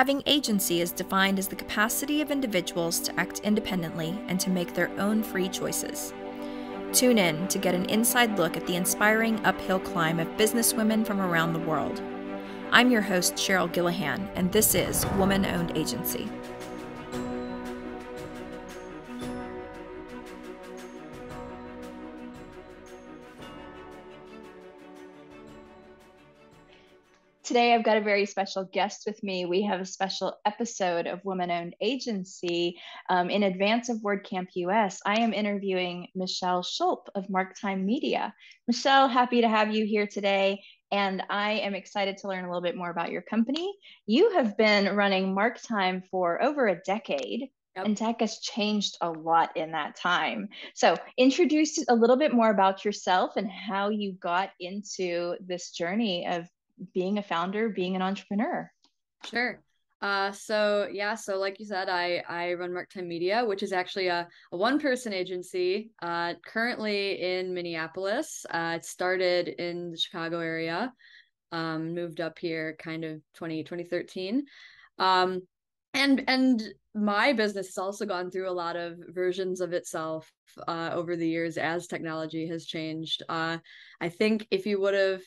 Having agency is defined as the capacity of individuals to act independently and to make their own free choices. Tune in to get an inside look at the inspiring uphill climb of businesswomen from around the world. I'm your host, Sheryle Gillihan, and this is Woman Owned Agency. Today, I've got a very special guest with me. We have a special episode of Woman Owned Agency. Um, in advance of WordCamp US, I am interviewing Michelle Schulp of Marktime Media. Michelle, happy to have you here today. And I am excited to learn a little bit more about your company. You have been running Marktime for over a decade. Yep. And tech has changed a lot in that time. So, introduce a little bit more about yourself and how you got into this journey of being a founder, being an entrepreneur? Sure. Uh, so yeah, so like you said, I I run Marktime Media, which is actually a, a one person agency. Uh, currently in Minneapolis. Uh, it started in the Chicago area. Um, moved up here kind of 20, 2013. Um, and and my business has also gone through a lot of versions of itself uh, over the years as technology has changed. Uh, I think if you would have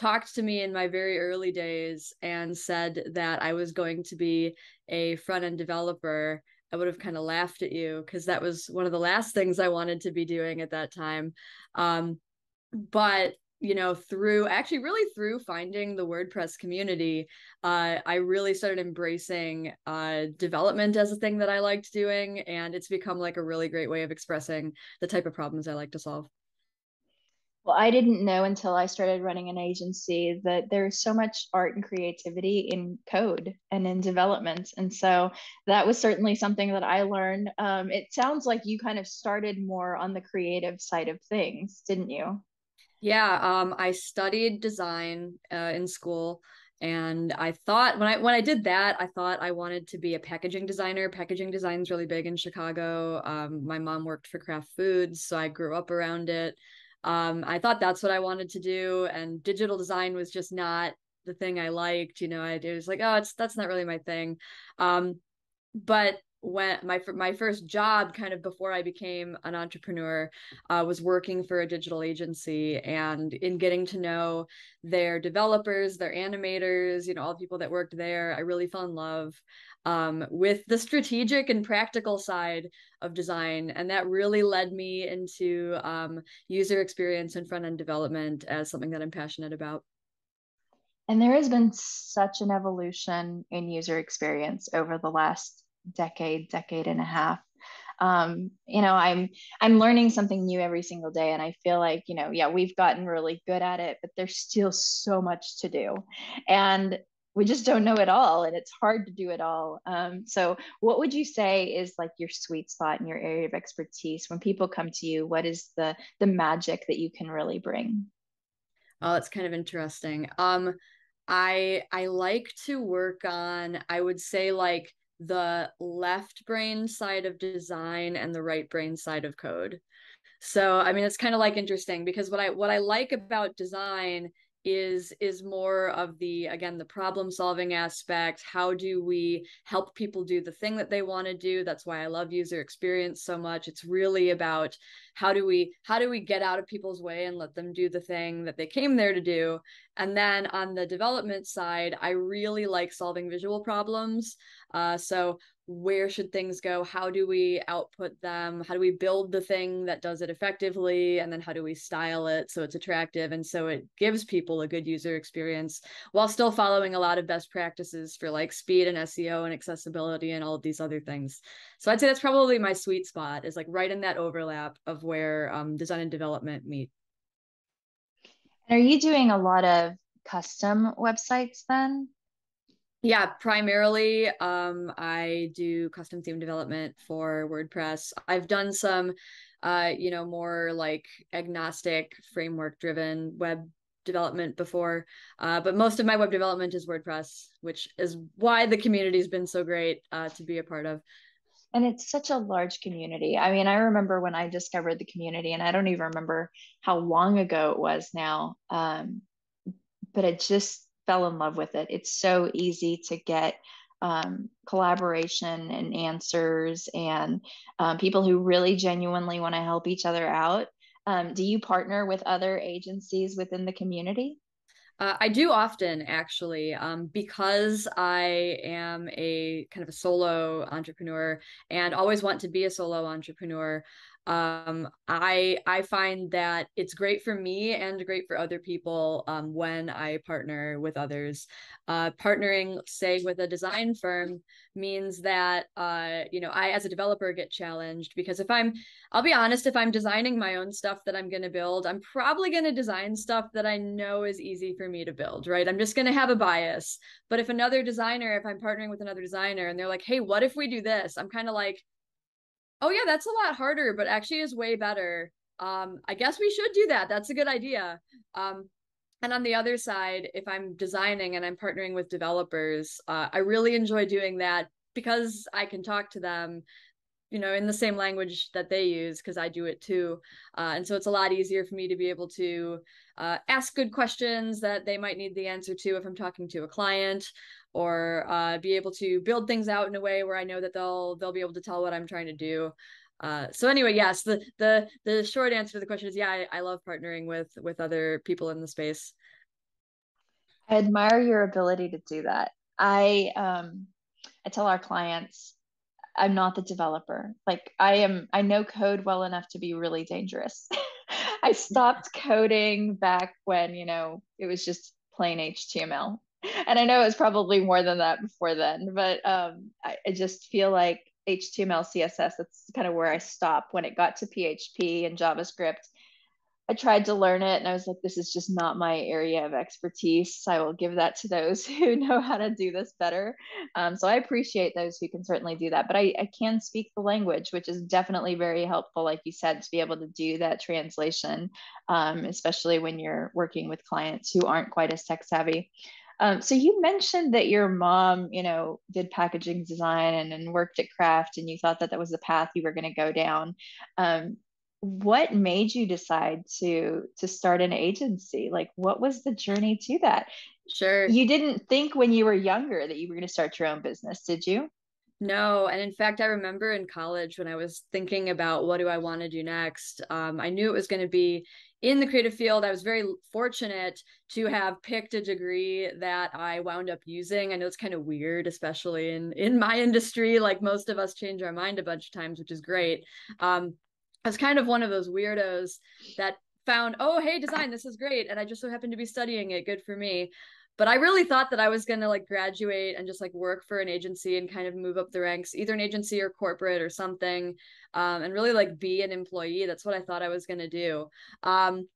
talked to me in my very early days and said that I was going to be a front end developer, I would have kind of laughed at you because that was one of the last things I wanted to be doing at that time. Um, but you know through actually really through finding the wordpress community uh, i really started embracing uh, development as a thing that i liked doing and it's become like a really great way of expressing the type of problems i like to solve well, I didn't know until I started running an agency that there's so much art and creativity in code and in development. And so that was certainly something that I learned. Um, it sounds like you kind of started more on the creative side of things, didn't you? Yeah, um, I studied design uh, in school and I thought when I when I did that, I thought I wanted to be a packaging designer. Packaging design is really big in Chicago. Um, my mom worked for Kraft Foods, so I grew up around it um, I thought that's what I wanted to do, and digital design was just not the thing I liked. You know, I it was like, oh, it's that's not really my thing. Um, but when my my first job kind of before I became an entrepreneur uh, was working for a digital agency and in getting to know their developers, their animators, you know, all the people that worked there, I really fell in love um, with the strategic and practical side of design. And that really led me into um, user experience and front end development as something that I'm passionate about. And there has been such an evolution in user experience over the last decade, decade and a half. Um, you know, I'm I'm learning something new every single day, and I feel like you know, yeah, we've gotten really good at it, but there's still so much to do. And we just don't know it all and it's hard to do it all um, so what would you say is like your sweet spot in your area of expertise when people come to you what is the the magic that you can really bring oh it's kind of interesting um i i like to work on i would say like the left brain side of design and the right brain side of code. So i mean it's kind of like interesting because what i what i like about design is is more of the again the problem solving aspect. How do we help people do the thing that they want to do? That's why i love user experience so much. It's really about how do we how do we get out of people's way and let them do the thing that they came there to do? And then on the development side i really like solving visual problems. Uh, so where should things go? How do we output them? How do we build the thing that does it effectively? And then how do we style it so it's attractive and so it gives people a good user experience while still following a lot of best practices for like speed and seo and accessibility and all of these other things? So i'd say that's probably my sweet spot is like right in that overlap of where um, design and development meet. Are you doing a lot of custom websites then yeah, primarily um, I do custom theme development for WordPress. I've done some uh, you know, more like agnostic framework driven web development before. Uh, but most of my web development is WordPress, which is why the community's been so great uh, to be a part of. And it's such a large community. I mean, I remember when I discovered the community, and I don't even remember how long ago it was now. Um, but it just fell in love with it. It's so easy to get um, collaboration and answers and um, people who really genuinely want to help each other out. Um, do you partner with other agencies within the community? Uh, I do often actually, um, because I am a kind of a solo entrepreneur and always want to be a solo entrepreneur um, I I find that it's great for me and great for other people um, when I partner with others. Uh, partnering, say, with a design firm means that uh, you know I, as a developer, get challenged because if I'm, I'll be honest, if I'm designing my own stuff that I'm going to build, I'm probably going to design stuff that I know is easy for me to build. Right? I'm just going to have a bias. But if another designer, if I'm partnering with another designer, and they're like, "Hey, what if we do this?" I'm kind of like Oh yeah, that's a lot harder, but actually is way better. Um, I guess we should do that. That's a good idea. Um, and on the other side, if I'm designing and I'm partnering with developers, uh, I really enjoy doing that because I can talk to them, you know, in the same language that they use because I do it too. Uh, and so it's a lot easier for me to be able to uh, ask good questions that they might need the answer to if I'm talking to a client or uh, be able to build things out in a way where I know that they'll they'll be able to tell what I'm trying to do. Uh, so anyway, yes, the the the short answer to the question is yeah, I, I love partnering with with other people in the space. I admire your ability to do that. I um I tell our clients I'm not the developer. Like I am I know code well enough to be really dangerous. I stopped coding back when, you know, it was just plain HTML and I know it was probably more than that before then, but um, I, I, just feel like HTML, CSS, that's kind of where I stopped when it got to PHP and JavaScript. I tried to learn it and I was like, this is just not my area of expertise. I will give that to those who know how to do this better. Um, so I appreciate those who can certainly do that. But I, I can speak the language, which is definitely very helpful, like you said, to be able to do that translation, um, especially when you're working with clients who aren't quite as tech savvy. Um, so you mentioned that your mom, you know, did packaging design and, and worked at Kraft, and you thought that that was the path you were going to go down. Um, what made you decide to to start an agency? Like, what was the journey to that? Sure. You didn't think when you were younger that you were going to start your own business, did you? No, and in fact, I remember in college when I was thinking about what do I want to do next. Um, I knew it was going to be in the creative field. I was very fortunate to have picked a degree that I wound up using. I know it's kind of weird, especially in in my industry. Like most of us change our mind a bunch of times, which is great. Um, I was kind of one of those weirdos that found, oh, hey, design, this is great, and I just so happened to be studying it. Good for me but I really thought that I was going to like graduate and just like work for an agency and kind of move up the ranks, either an agency or corporate or something, um, and really like be an employee. That's what I thought I was going to do. Um,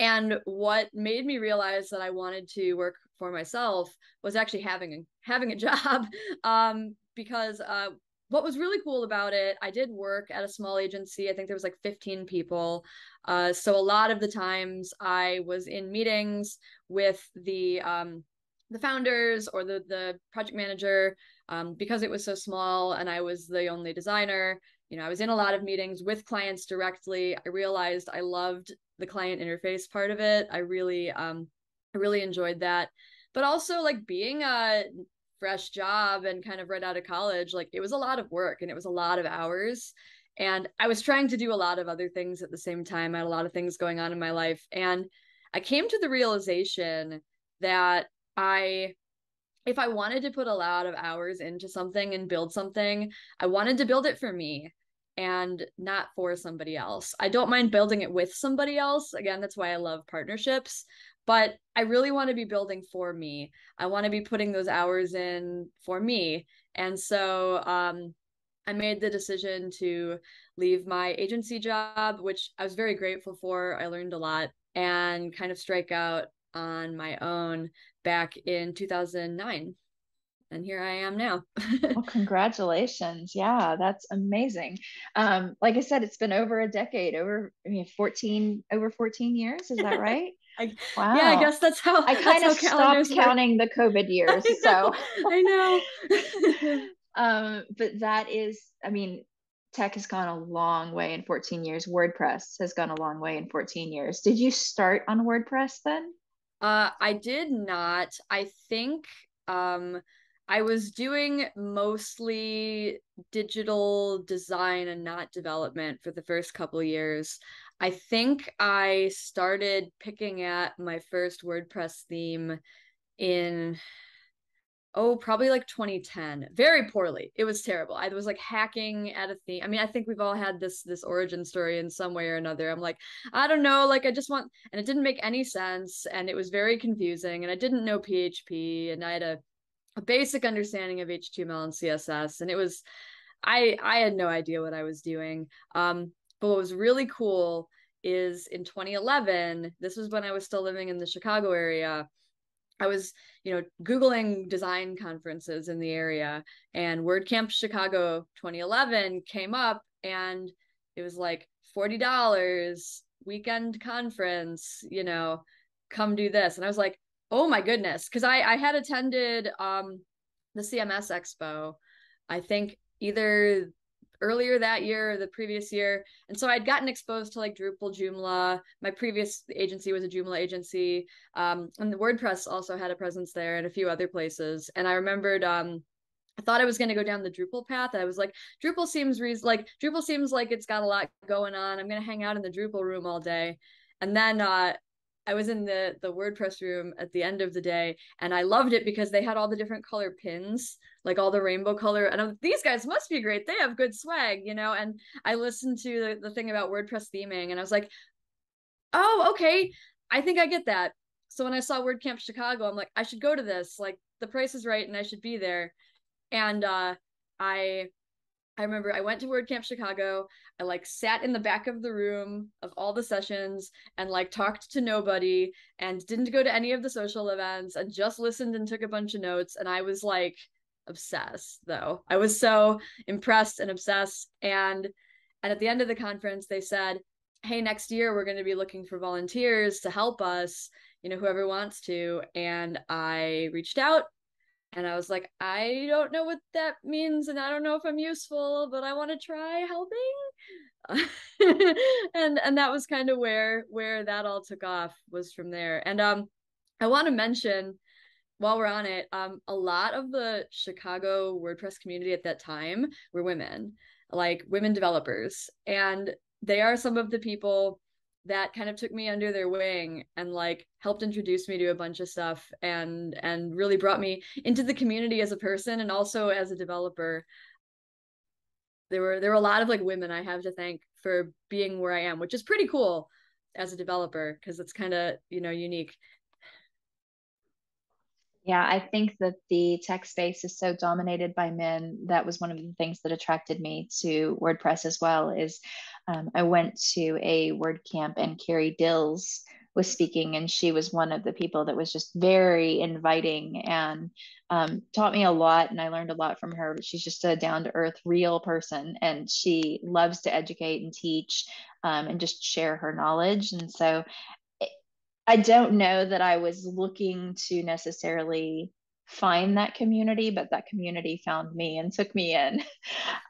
and what made me realize that I wanted to work for myself was actually having a having a job um, because uh, what was really cool about it, I did work at a small agency. I think there was like 15 people. Uh, so a lot of the times I was in meetings with the um, the founders or the the project manager um, because it was so small and I was the only designer. You know, I was in a lot of meetings with clients directly. I realized I loved the client interface part of it. I really um, I really enjoyed that but also like being a fresh job and kind of right out of college, like it was a lot of work and it was a lot of hours. And I was trying to do a lot of other things at the same time. I had a lot of things going on in my life. And I came to the realization that I, if I wanted to put a lot of hours into something and build something, I wanted to build it for me and not for somebody else. I don't mind building it with somebody else. Again, that's why I love partnerships but I really want to be building for me. I want to be putting those hours in for me. And so um, I made the decision to leave my agency job, which I was very grateful for. I learned a lot and kind of strike out on my own back in 2009 and here I am now. well, congratulations. Yeah, that's amazing. Um, like I said, it's been over a decade, over I mean 14 over 14 years, is that right? I, wow. Yeah, I guess that's how I kind of stopped counting the COVID years. So I know. um, but that is, I mean, tech has gone a long way in 14 years. WordPress has gone a long way in 14 years. Did you start on WordPress then? Uh, I did not. I think um, I was doing mostly digital design and not development for the first couple years. I think I started picking at my first WordPress theme in oh probably like 2010 very poorly. It was terrible. I was like hacking at a theme. I mean i think we've all had this this origin story in some way or another. I'm like i don't know like i just want and it didn't make any sense and it was very confusing and i didn't know php and i had a, a basic understanding of html and css and it was i i had no idea what i was doing. Um but what was really cool is in 2011 this was when i was still living in the chicago area I was, you know, Googling design conferences in the area and WordCamp Chicago 2011 came up and it was like $40 weekend conference, you know, come do this. And I was like, oh my goodness. Cause I, I had attended um the CMS Expo, I think either earlier that year or the previous year. And so I'd gotten exposed to like Drupal, Joomla. My previous agency was a Joomla agency. Um, and the WordPress also had a presence there and a few other places. And I remembered um, I thought I was going to go down the Drupal path. I was like, Drupal seems re- like Drupal seems like it's got a lot going on. I'm going to hang out in the Drupal room all day. And then uh, I was in the the WordPress room at the end of the day, and I loved it because they had all the different color pins, like all the rainbow color. And I'm, these guys must be great. They have good swag, you know. And I listened to the, the thing about WordPress theming, and I was like, oh, okay, I think I get that. So when I saw WordCamp Chicago, I'm like, I should go to this. Like the price is right, and I should be there. And uh, I I remember I went to WordCamp Chicago. I like sat in the back of the room of all the sessions and like talked to nobody and didn't go to any of the social events and just listened and took a bunch of notes. And I was like obsessed though. I was so impressed and obsessed. And and at the end of the conference, they said, Hey, next year we're going to be looking for volunteers to help us, you know, whoever wants to. And I reached out and I was like, I don't know what that means, and I don't know if I'm useful, but I want to try helping. and and that was kind of where where that all took off was from there. And um, I want to mention while we're on it, um, a lot of the Chicago WordPress community at that time were women, like women developers, and they are some of the people that kind of took me under their wing and like helped introduce me to a bunch of stuff and and really brought me into the community as a person and also as a developer there were there were a lot of like women i have to thank for being where i am which is pretty cool as a developer because it's kind of you know unique yeah, I think that the tech space is so dominated by men. That was one of the things that attracted me to WordPress as well. Is um, I went to a WordCamp and Carrie Dills was speaking, and she was one of the people that was just very inviting and um, taught me a lot. And I learned a lot from her. But she's just a down to earth, real person, and she loves to educate and teach um, and just share her knowledge. And so I don't know that I was looking to necessarily find that community, but that community found me and took me in.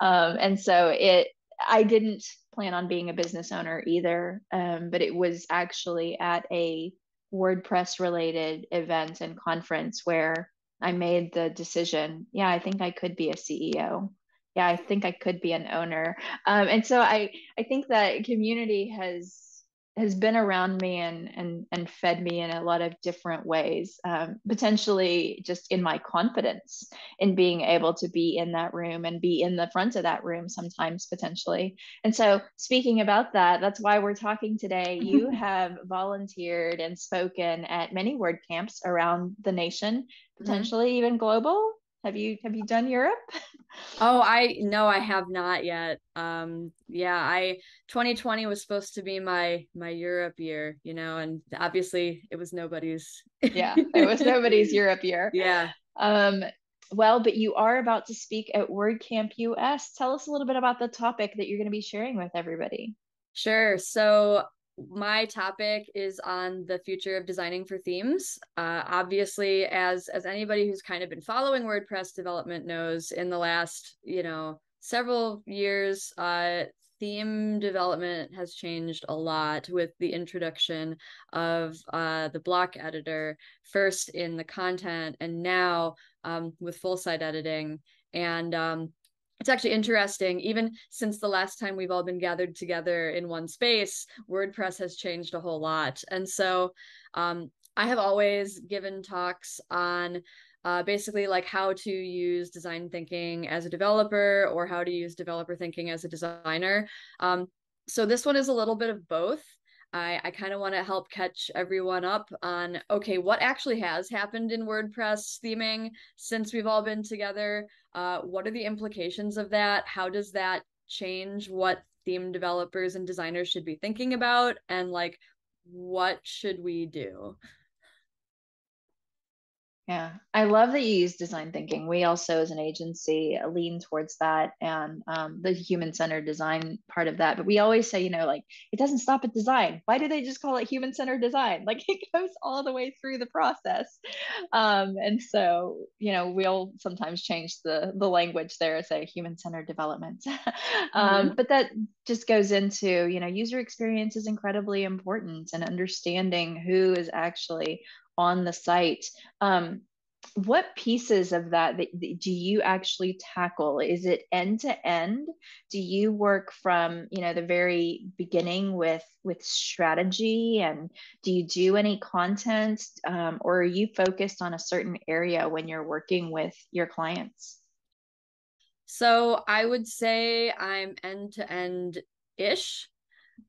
Um, and so it, I didn't plan on being a business owner either, um, but it was actually at a WordPress related event and conference where I made the decision. Yeah, I think I could be a CEO. Yeah, I think I could be an owner. Um, and so I, I think that community has has been around me and and and fed me in a lot of different ways um, potentially just in my confidence in being able to be in that room and be in the front of that room sometimes potentially and so speaking about that that's why we're talking today you have volunteered and spoken at many word camps around the nation mm-hmm. potentially mm-hmm. even global have you have you done Europe? oh, I no, I have not yet. Um yeah, I 2020 was supposed to be my my Europe year, you know, and obviously it was nobody's. yeah, it was nobody's Europe year. Yeah. Um well, but you are about to speak at WordCamp US. Tell us a little bit about the topic that you're going to be sharing with everybody. Sure. So my topic is on the future of designing for themes. Uh, obviously, as as anybody who's kind of been following WordPress development knows, in the last you know several years, uh, theme development has changed a lot with the introduction of uh, the block editor, first in the content and now um, with full site editing. And um, it's actually interesting, even since the last time we've all been gathered together in one space, WordPress has changed a whole lot. And so um, I have always given talks on uh, basically like how to use design thinking as a developer or how to use developer thinking as a designer. Um, so this one is a little bit of both. I, I kind of want to help catch everyone up on okay, what actually has happened in WordPress theming since we've all been together? Uh, what are the implications of that? How does that change what theme developers and designers should be thinking about? And like, what should we do? Yeah, I love that you use design thinking. We also, as an agency, lean towards that and um, the human centered design part of that. But we always say, you know, like it doesn't stop at design. Why do they just call it human centered design? Like it goes all the way through the process. Um, and so, you know, we'll sometimes change the the language there, say human centered development. um, mm-hmm. But that just goes into, you know, user experience is incredibly important and understanding who is actually on the site. Um, what pieces of that, do you actually tackle? Is it end to end do you work from you know the very beginning with with strategy? And do you do any content? Um, or are you focused on a certain area when you're working with your clients? So i would say i'm end to end ish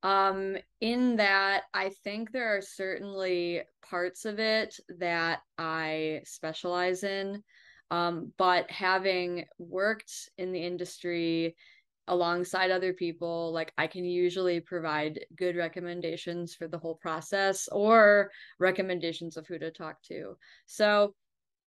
um in that i think there are certainly parts of it that i specialize in um but having worked in the industry alongside other people like i can usually provide good recommendations for the whole process or recommendations of who to talk to. So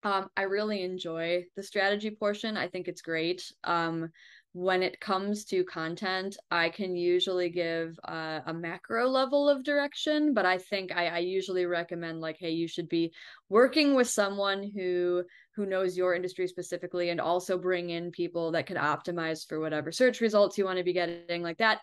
um, i really enjoy the strategy portion. I think it's great. Um, when it comes to content, I can usually give uh, a macro level of direction, but I think I, I, usually recommend like, hey, you should be working with someone who who knows your industry specifically, and also bring in people that could optimize for whatever search results you want to be getting, like that.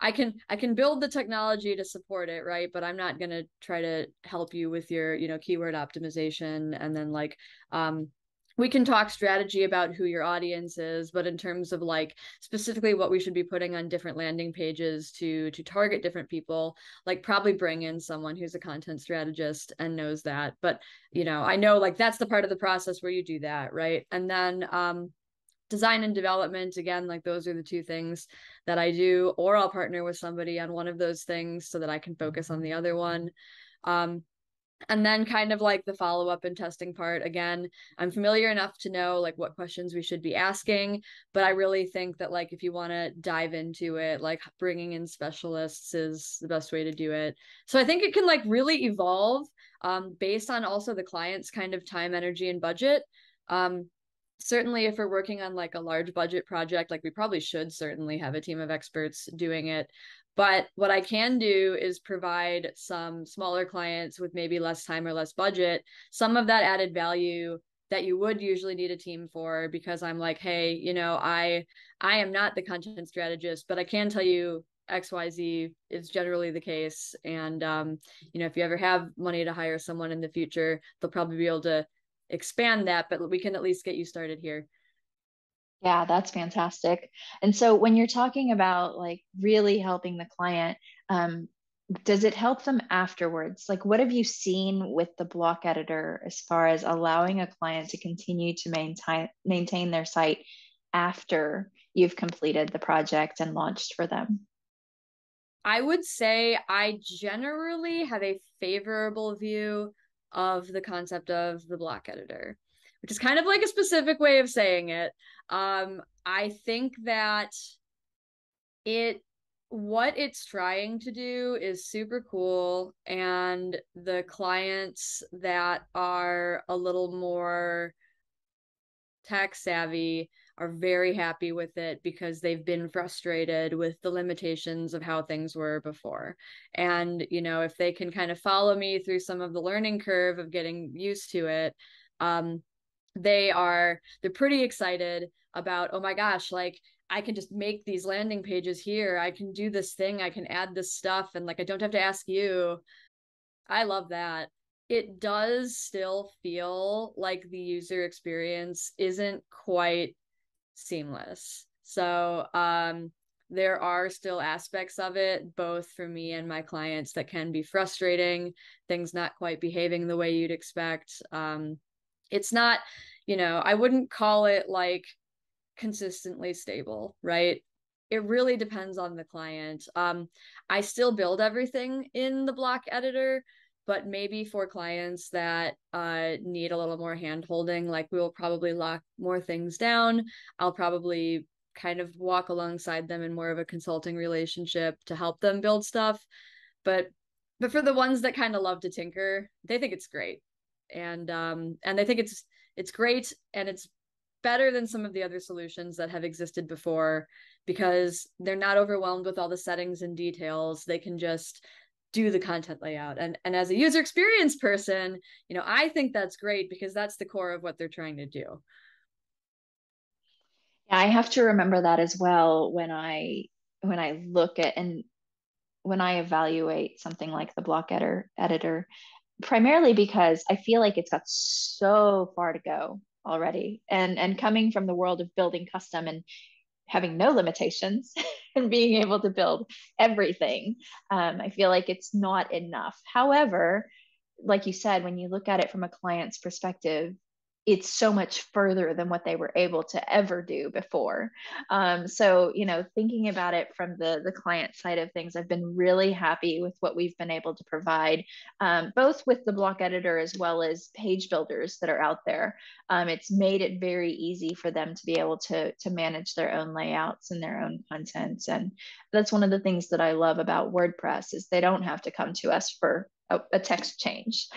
I can I can build the technology to support it, right? But I'm not gonna try to help you with your you know keyword optimization and then like um we can talk strategy about who your audience is but in terms of like specifically what we should be putting on different landing pages to to target different people like probably bring in someone who's a content strategist and knows that. But you know i know like that's the part of the process where you do that right? And then um design and development again like those are the two things that i do or i'll partner with somebody on one of those things so that i can focus on the other one. Um and then kind of like the follow up and testing part again i'm familiar enough to know like what questions we should be asking but i really think that like if you want to dive into it like bringing in specialists is the best way to do it. So i think it can like really evolve um, based on also the client's kind of time energy and budget. Um, certainly if we're working on like a large budget project like we probably should certainly have a team of experts doing it but what I can do is provide some smaller clients with maybe less time or less budget, some of that added value that you would usually need a team for because I'm like, hey, you know, I I am not the content strategist, but I can tell you XYZ is generally the case. And um, you know, if you ever have money to hire someone in the future, they'll probably be able to expand that, but we can at least get you started here. Yeah, that's fantastic. And so when you're talking about like really helping the client, um, does it help them afterwards? Like, what have you seen with the block editor as far as allowing a client to continue to maintain maintain their site after you've completed the project and launched for them? I would say I generally have a favorable view of the concept of the block editor which is kind of like a specific way of saying it. Um, I think that it what it's trying to do is super cool and the clients that are a little more tech savvy are very happy with it because they've been frustrated with the limitations of how things were before. And, you know, if they can kind of follow me through some of the learning curve of getting used to it, um, they are they're pretty excited about oh my gosh like I can just make these landing pages here. I can do this thing. I can add this stuff and like I don't have to ask you. I love that. It does still feel like the user experience isn't quite seamless. So, um there are still aspects of it both for me and my clients that can be frustrating, things not quite behaving the way you'd expect. Um it's not, you know, I wouldn't call it like consistently stable, right? It really depends on the client. Um, I still build everything in the block editor, but maybe for clients that uh, need a little more hand holding, like we will probably lock more things down. I'll probably kind of walk alongside them in more of a consulting relationship to help them build stuff. But but for the ones that kind of love to tinker, they think it's great. And um and they think it's it's great and it's better than some of the other solutions that have existed before because they're not overwhelmed with all the settings and details. They can just do the content layout. And and as a user experience person, you know, I think that's great because that's the core of what they're trying to do. Yeah, I have to remember that as well when I when I look at and when I evaluate something like the block editor editor primarily because I feel like it's got so far to go already. And and coming from the world of building custom and having no limitations and being able to build everything um, i feel like it's not enough. However like you said when you look at it from a client's perspective it's so much further than what they were able to ever do before. Um, so, you know, thinking about it from the the client side of things, I've been really happy with what we've been able to provide, um, both with the block editor as well as page builders that are out there. Um, it's made it very easy for them to be able to to manage their own layouts and their own content, and that's one of the things that I love about WordPress is they don't have to come to us for a, a text change.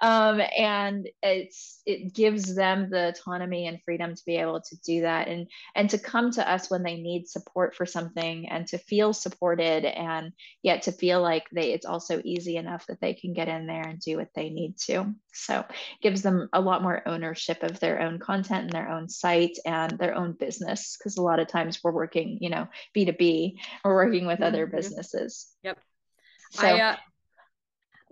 Um, and it's it gives them the autonomy and freedom to be able to do that and and to come to us when they need support for something and to feel supported and yet to feel like they it's also easy enough that they can get in there and do what they need to. So gives them a lot more ownership of their own content and their own site and their own business because a lot of times we're working you know b2b we're working with mm-hmm. other businesses. Yep. So, I, uh,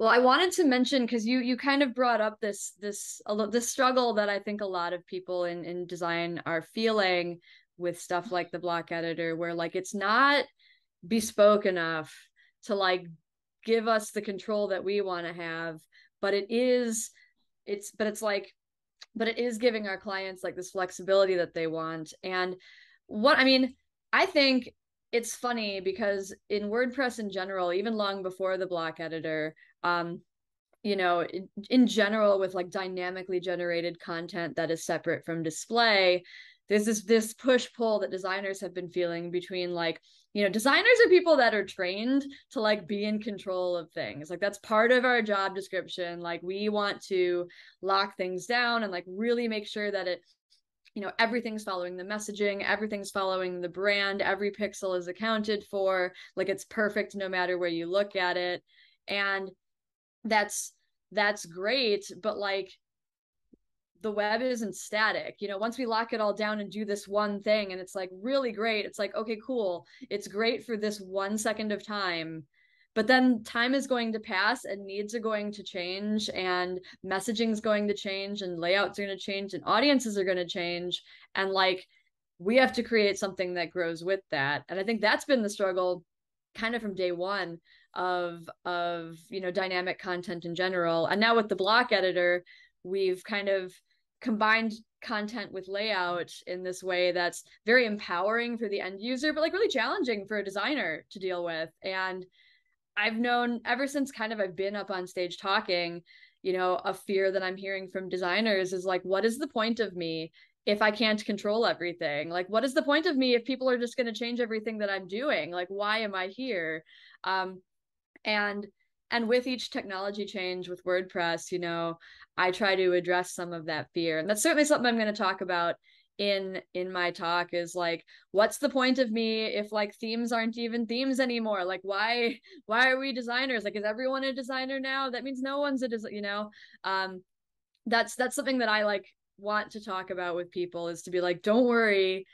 well, I wanted to mention because you you kind of brought up this this a this struggle that I think a lot of people in in design are feeling with stuff like the block editor, where like it's not bespoke enough to like give us the control that we want to have, but it is it's but it's like but it is giving our clients like this flexibility that they want. And what I mean, I think it's funny because in WordPress in general, even long before the block editor, um you know in, general with like dynamically generated content that is separate from display there's this this push pull that designers have been feeling between like you know designers are people that are trained to like be in control of things. Like that's part of our job description. Like we want to lock things down and like really make sure that it you know everything's following the messaging everything's following the brand every pixel is accounted for like it's perfect no matter where you look at it. And that's that's great but like the web isn't static. You know once we lock it all down and do this one thing and it's like really great it's like okay cool it's great for this one second of time but then time is going to pass and needs are going to change and messaging is going to change and layouts are going to change and audiences are going to change. And like we have to create something that grows with that. And i think that's been the struggle kind of from day one of of you know dynamic content in general. And now with the block editor we've kind of combined content with layout in this way that's very empowering for the end user but like really challenging for a designer to deal with. And i've known ever since kind of i've been up on stage talking you know a fear that i'm hearing from designers is like what is the point of me if I can't control everything? Like, what is the point of me if people are just going to change everything that I'm doing? Like, why am I here? Um, and and with each technology change with wordpress you know i try to address some of that fear and that's certainly something i'm going to talk about in in my talk is like what's the point of me if like themes aren't even themes anymore? Like why why are we designers? Like is everyone a designer now? That means no one's a designer you know? Um that's that's something that i like want to talk about with people is to be like don't worry.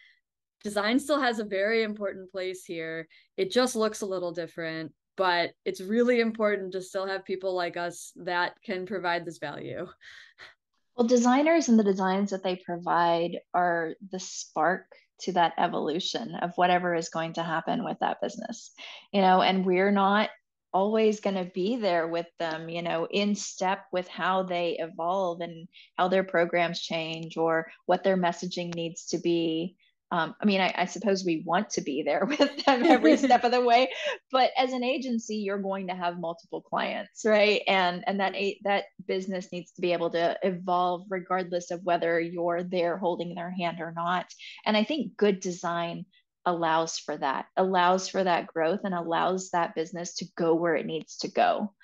Design still has a very important place here. It just looks a little different, but it's really important to still have people like us that can provide this value. Well, designers and the designs that they provide are the spark to that evolution of whatever is going to happen with that business. You know, and we're not always going to be there with them, you know, in step with how they evolve and how their programs change or what their messaging needs to be um, I mean, I, I, suppose we want to be there with them every step of the way, but as an agency, you're going to have multiple clients, right? And and that that business needs to be able to evolve regardless of whether you're there holding their hand or not. And I think good design allows for that, allows for that growth, and allows that business to go where it needs to go.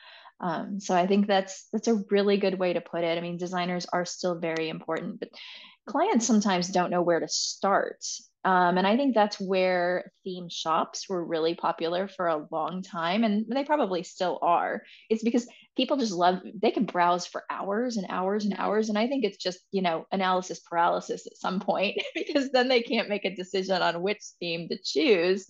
Um, so I think that's that's a really good way to put it. I mean, designers are still very important, but clients sometimes don't know where to start. Um, and I think that's where theme shops were really popular for a long time, and they probably still are. It's because people just love, they can browse for hours and hours and hours. And I think it's just, you know, analysis paralysis at some point, because then they can't make a decision on which theme to choose,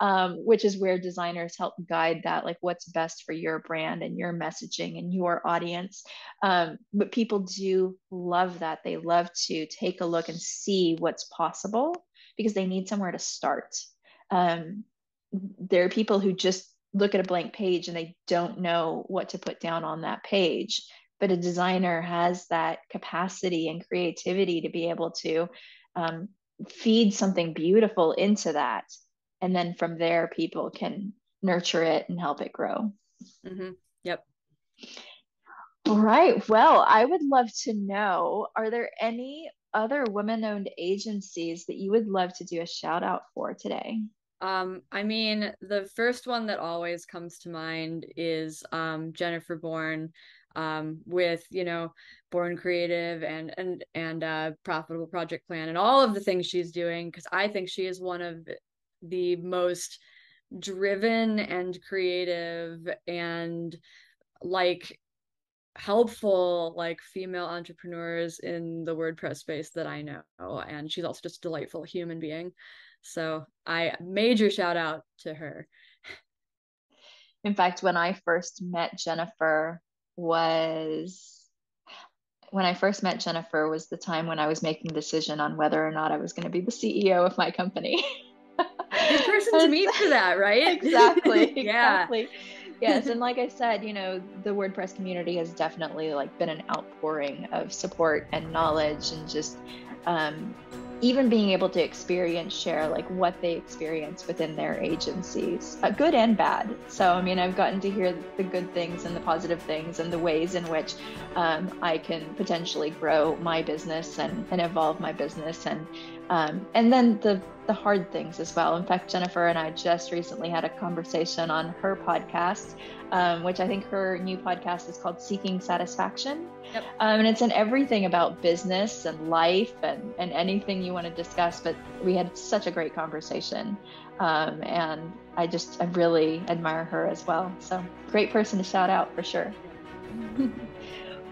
um, which is where designers help guide that, like what's best for your brand and your messaging and your audience. Um, but people do love that. They love to take a look and see what's possible because they need somewhere to start. Um, there are people who just look at a blank page and they don't know what to put down on that page. But a designer has that capacity and creativity to be able to um, feed something beautiful into that. And then from there, people can nurture it and help it grow. Mm-hmm. Yep. All right. Well, I would love to know are there any other women owned agencies that you would love to do a shout out for today? Um, I mean, the first one that always comes to mind is um, Jennifer Bourne um, with you know Bourne Creative and and and uh, Profitable Project Plan and all of the things she's doing because I think she is one of the most driven and creative and like helpful like female entrepreneurs in the WordPress space that I know. And she's also just a delightful human being. So I major shout out to her. In fact, when I first met Jennifer was when I first met Jennifer was the time when I was making decision on whether or not I was going to be the CEO of my company. Good person to meet for that, right? Exactly. yeah. Exactly yes and like i said you know the wordpress community has definitely like been an outpouring of support and knowledge and just um, even being able to experience share like what they experience within their agencies uh, good and bad. So i mean i've gotten to hear the good things and the positive things and the ways in which um, i can potentially grow my business and, and evolve my business and um, and then the the hard things as well. In fact, Jennifer and I just recently had a conversation on her podcast, um, which I think her new podcast is called Seeking Satisfaction. Yep. Um, and it's in everything about business and life and, and anything you want to discuss. But we had such a great conversation. Um, and I just, I really admire her as well. So great person to shout out for sure.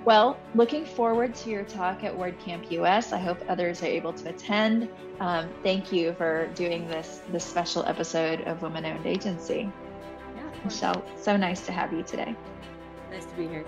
Well, looking forward to your talk at WordCamp US. I hope others are able to attend. Um, thank you for doing this this special episode of Women Owned Agency. Yeah, Michelle, so nice to have you today. Nice to be here.